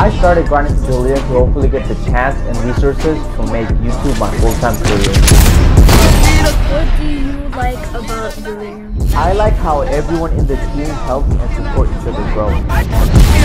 I started grinding for Billion to hopefully get the chance and resources to make YouTube my full-time career. What do you like about Delirium? I like how everyone in the team helps and supports each other grow.